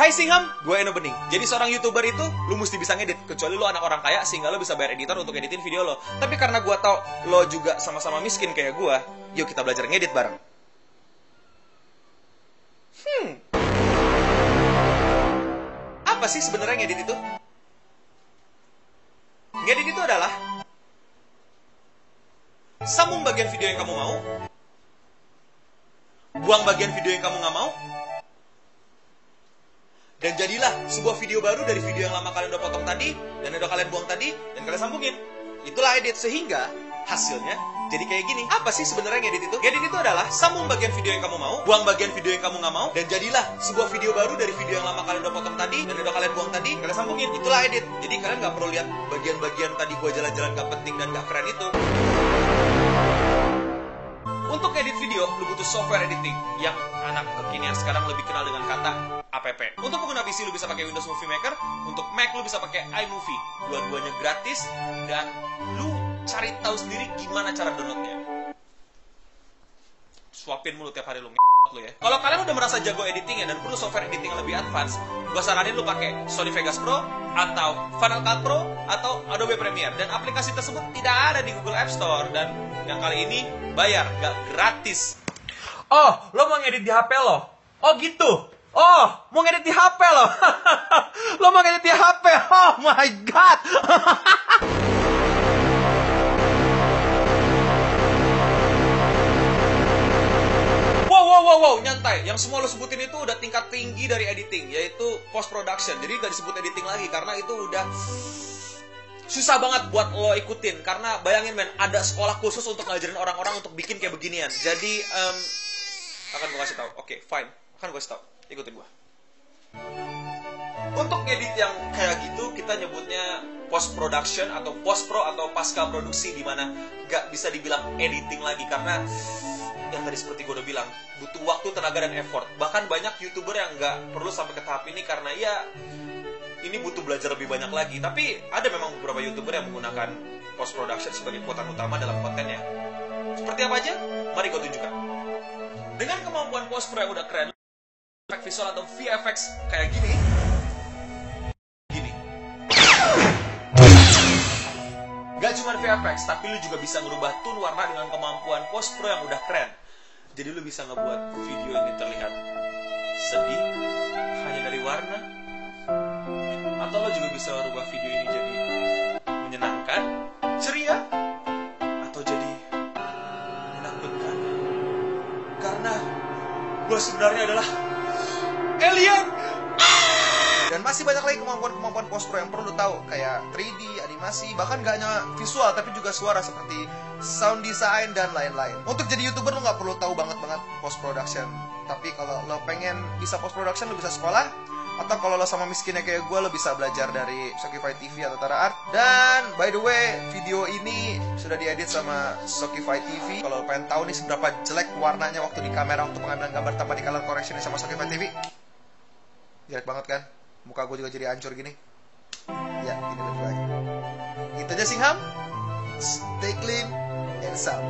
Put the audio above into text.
Hai Singham, gue Eno Bening. Jadi seorang YouTuber itu, lu mesti bisa ngedit. Kecuali lu anak orang kaya, sehingga lu bisa bayar editor untuk editin video lo. Tapi karena gue tau lo juga sama-sama miskin kayak gue, yuk kita belajar ngedit bareng. Hmm. Apa sih sebenarnya ngedit itu? Ngedit itu adalah sambung bagian video yang kamu mau, buang bagian video yang kamu nggak mau, dan jadilah sebuah video baru dari video yang lama kalian udah potong tadi dan udah kalian buang tadi dan kalian sambungin. Itulah edit sehingga hasilnya jadi kayak gini. Apa sih sebenarnya ngedit itu? Ngedit itu adalah sambung bagian video yang kamu mau, buang bagian video yang kamu nggak mau, dan jadilah sebuah video baru dari video yang lama kalian udah potong tadi dan udah kalian buang tadi, kalian sambungin. Itulah edit. Jadi kalian nggak perlu lihat bagian-bagian tadi gua jalan-jalan gak penting dan gak keren itu. Untuk edit video, lu butuh software editing yang anak kekinian sekarang lebih kenal dengan kata app. Untuk pengguna PC lu bisa pakai Windows Movie Maker, untuk Mac lu bisa pakai iMovie. Dua-duanya gratis dan lu cari tahu sendiri gimana cara downloadnya. Suapin mulu tiap hari lu lu ya. Kalau kalian udah merasa jago editingnya dan perlu software editing yang lebih advance, gua saranin lu pakai Sony Vegas Pro atau Final Cut Pro atau Adobe Premiere dan aplikasi tersebut tidak ada di Google App Store dan yang kali ini bayar, gak gratis. Oh, lo mau ngedit di HP lo? Oh gitu. Oh, mau ngedit di HP lo? lo mau ngedit di HP? Oh my god. Wow, wow, wow, wow, nyantai. Yang semua lo sebutin itu udah tingkat tinggi dari editing, yaitu post production. Jadi gak disebut editing lagi karena itu udah susah banget buat lo ikutin. Karena bayangin men, ada sekolah khusus untuk ngajarin orang-orang untuk bikin kayak beginian. Jadi em, akan gue kasih tahu. Oke, fine. Akan gue kasih tahu. Ikutin gue. Untuk edit yang kayak gitu kita nyebutnya post production atau post pro atau pasca produksi di mana nggak bisa dibilang editing lagi karena yang tadi seperti gue udah bilang butuh waktu tenaga dan effort. Bahkan banyak youtuber yang nggak perlu sampai ke tahap ini karena ya ini butuh belajar lebih banyak lagi. Tapi ada memang beberapa youtuber yang menggunakan post production sebagai kekuatan utama dalam kontennya. Seperti apa aja? Mari gue tunjukkan. Dengan kemampuan post pro yang udah keren efek visual atau VFX kayak gini gini Gak cuma VFX, tapi lu juga bisa ngerubah tone warna dengan kemampuan post pro yang udah keren. Jadi lu bisa ngebuat video ini terlihat sedih hanya dari warna. Atau lo juga bisa ngerubah video ini jadi menyenangkan, ceria, atau jadi menakutkan. Karena gue sebenarnya adalah alien. Dan masih banyak lagi kemampuan-kemampuan post pro yang perlu tahu kayak 3D, animasi, bahkan gak hanya visual tapi juga suara seperti sound design dan lain-lain. Untuk jadi youtuber lo nggak perlu tahu banget banget post production. Tapi kalau lo pengen bisa post production lo bisa sekolah atau kalau lo sama miskinnya kayak gue lo bisa belajar dari Shopify TV atau Tara Art. Dan by the way video ini sudah diedit sama Shopify TV. Kalau lo pengen tahu nih seberapa jelek warnanya waktu di kamera waktu pengambilan gambar tanpa di color correction sama Shopify TV, jelek banget kan? muka gue juga jadi hancur gini. Ya ini lebih baik. Itu aja Singham stay clean and sound